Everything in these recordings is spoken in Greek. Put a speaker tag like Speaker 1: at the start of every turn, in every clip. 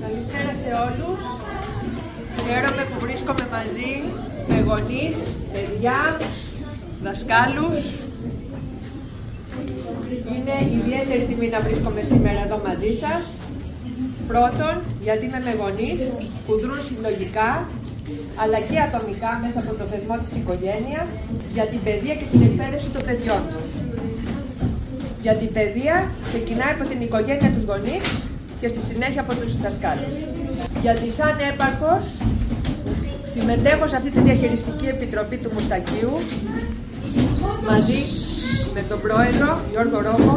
Speaker 1: Καλησπέρα σε όλους. Χαίρομαι που βρίσκομαι μαζί με γονείς, παιδιά, δασκάλους. Είναι ιδιαίτερη τιμή να βρίσκομαι σήμερα εδώ μαζί σας. Πρώτον, γιατί είμαι με γονείς που δρούν συλλογικά αλλά και ατομικά μέσα από το θεσμό της οικογένειας για την παιδεία και την εκπαίδευση των παιδιών τους. Για την παιδεία ξεκινάει από την οικογένεια τους γονείς και στη συνέχεια από τους δασκάλους. Γιατί σαν έπαρχος συμμετέχω σε αυτή τη διαχειριστική επιτροπή του Μουστακίου μαζί με τον πρόεδρο Γιώργο Ρώμο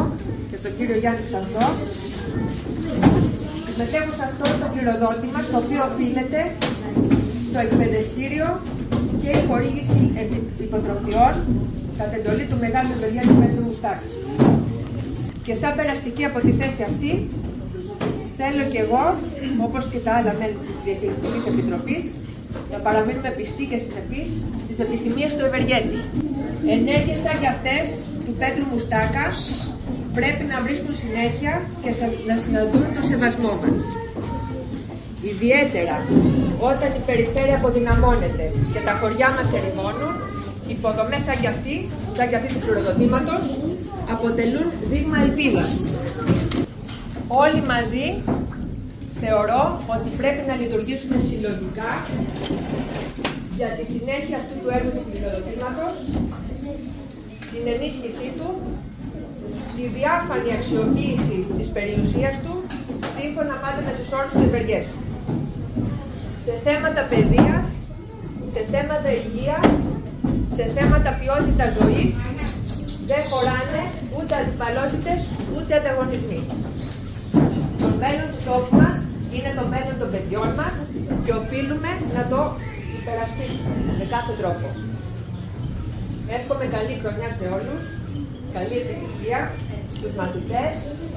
Speaker 1: και τον κύριο Γιάννη Ξανθό. Συμμετέχω σε αυτό το κληροδότημα στο οποίο οφείλεται το εκπαιδευτήριο και η χορήγηση υποτροφιών κατά εντολή του Μεγάλου Λογιάννη Πέτρου Μουστάκη. Και σαν περαστική από τη θέση αυτή, θέλω και εγώ, όπως και τα άλλα μέλη της Διαχειριστικής Επιτροπής, να παραμείνουμε πιστοί και συνεπείς στις επιθυμίες του Ευεργέτη. Ενέργειες σαν και αυτές του Πέτρου Μουστάκα πρέπει να βρίσκουν συνέχεια και να συναντούν το σεβασμό μας. Ιδιαίτερα όταν η περιφέρεια αποδυναμώνεται και τα χωριά μας ερημώνουν, υποδομές σαν και αυτή, σαν και αυτή του πληροδοτήματος, αποτελούν δείγμα ελπίδας. Όλοι μαζί θεωρώ ότι πρέπει να λειτουργήσουμε συλλογικά για τη συνέχεια αυτού του έργου του πληροδοτήματος, την ενίσχυσή του, τη διάφανη αξιοποίηση της περιουσίας του, σύμφωνα πάντα με τους όρους του ευεργέτου. Σε θέματα παιδείας, σε θέματα υγείας, σε θέματα ποιότητα ζωής, δεν χωράνε ούτε αντιπαλότητες, ούτε ανταγωνισμοί. Το μέλλον του τόπου μας είναι το μέλλον των παιδιών μας και οφείλουμε να το υπερασπίσουμε με κάθε τρόπο. Εύχομαι καλή χρονιά σε όλους, καλή επιτυχία στους μαθητές,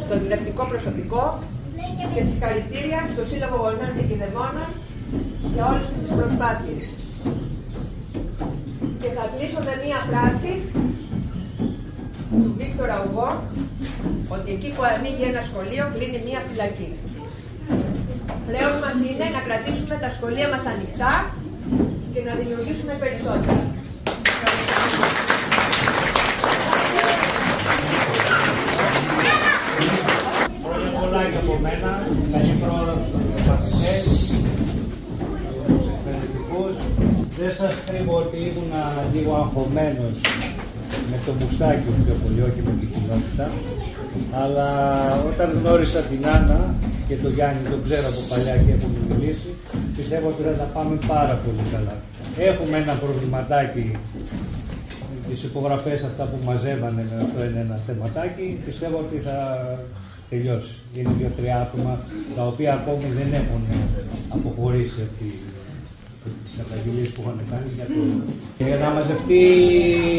Speaker 1: το διδακτικό προσωπικό και συγχαρητήρια στο Σύλλογο Γονέων και Κινεμόνων για όλες τις προσπάθειες. Και θα κλείσω με μία φράση του Βίκτορα Ουγκό ότι εκεί που ανοίγει ένα σχολείο κλείνει μία φυλακή. Χρέος μας είναι να κρατήσουμε τα σχολεία μας ανοιχτά και να δημιουργήσουμε περισσότερα.
Speaker 2: Χρόνια πολλά και από μένα, καλή πρόοδο στους μαθητές, στους εκπαιδευτικούς. Δεν σας κρύβω ότι ήμουν λίγο αγχωμένος με το μουστάκι πιο πολύ, όχι με την κοινότητα. Αλλά όταν γνώρισα την Άννα και τον Γιάννη, τον ξέρω από παλιά και έχουμε μιλήσει, πιστεύω ότι θα τα πάμε πάρα πολύ καλά. Έχουμε ένα προβληματάκι τις υπογραφές αυτά που μαζεύανε, αυτό είναι ένα θεματάκι, πιστεύω ότι θα τελειώσει. Είναι δύο-τρία άτομα τα οποία ακόμη δεν έχουν αποχωρήσει από τη τις καταγγελίες που είχαν κάνει για το. Για να μαζευτεί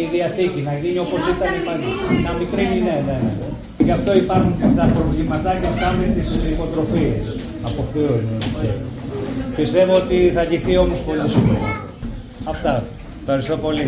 Speaker 2: η διαθήκη, να γίνει όπως ήταν η παλιά. Να μικρύνει, ναι, ναι, ναι. Γι' αυτό υπάρχουν τα προβληματάκια αυτά με τις υποτροφίες. Από αυτό είναι. Πιστεύω ότι θα λυθεί όμω πολύ σύντομα. Αυτά. Ευχαριστώ πολύ.